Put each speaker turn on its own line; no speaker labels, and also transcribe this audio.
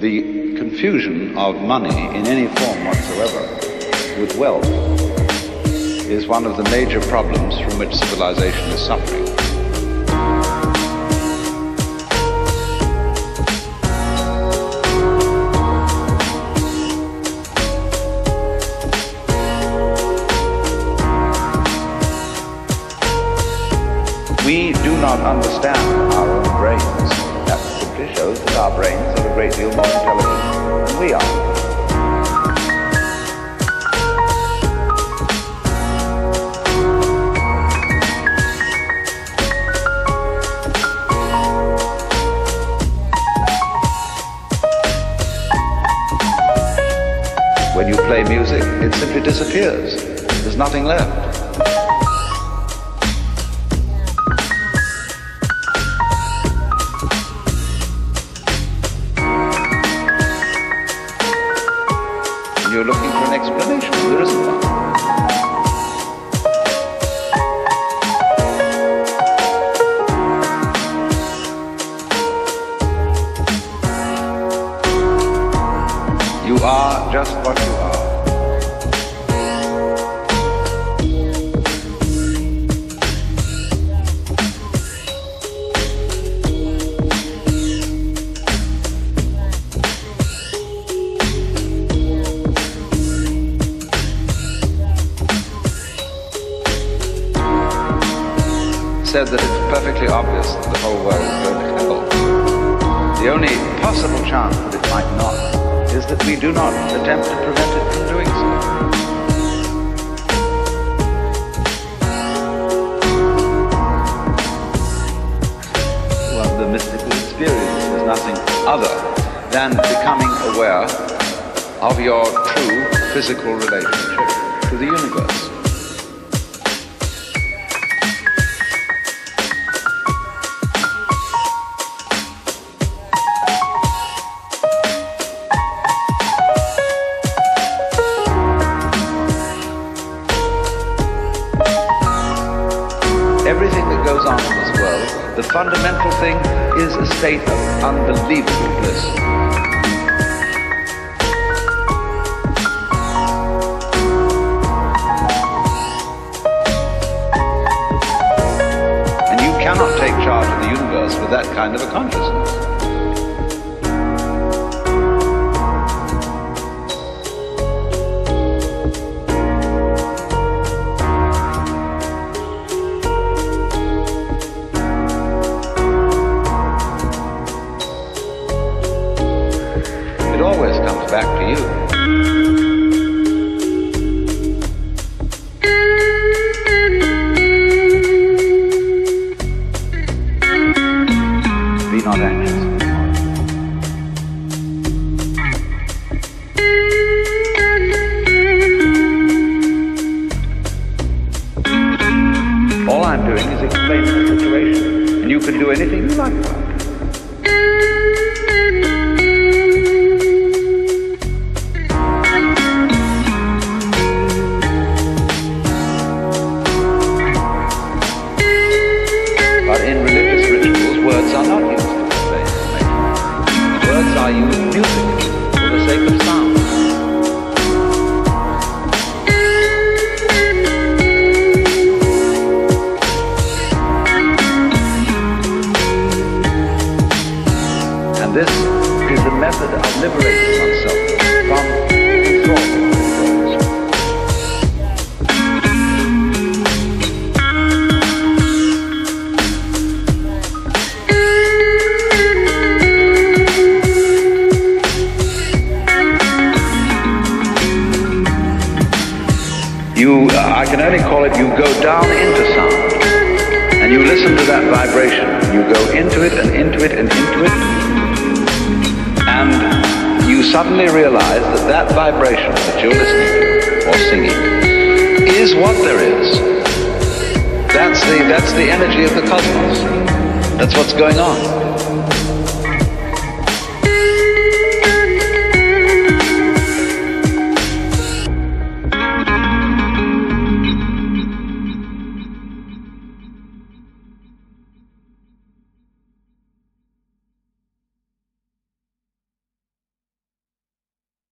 the confusion of money in any form whatsoever with wealth is one of the major problems from which civilization is suffering. We do not understand our own brains. That simply shows that our brains When you play music, it simply disappears. There's nothing left. You're looking for an explanation. There isn't You are just what you are. Said that it's perfectly obvious that the whole world is going to hell. The only possible chance that it might not that we do not attempt to prevent it from doing so. Well, the mystical experience is nothing other than becoming aware of your true physical relationship to the universe. Everything that goes on in this world, the fundamental thing is a state of unbelievable bliss. And you cannot take charge of the universe with that kind of a consciousness. It always comes back to you. This is the method of liberating oneself from control. You, I can only call it, you go down into sound. And you listen to that vibration. You go into it and into it and into it. And you suddenly realize that that vibration that you're listening to or singing is what there is. That's the, that's the energy of the cosmos. That's what's going on.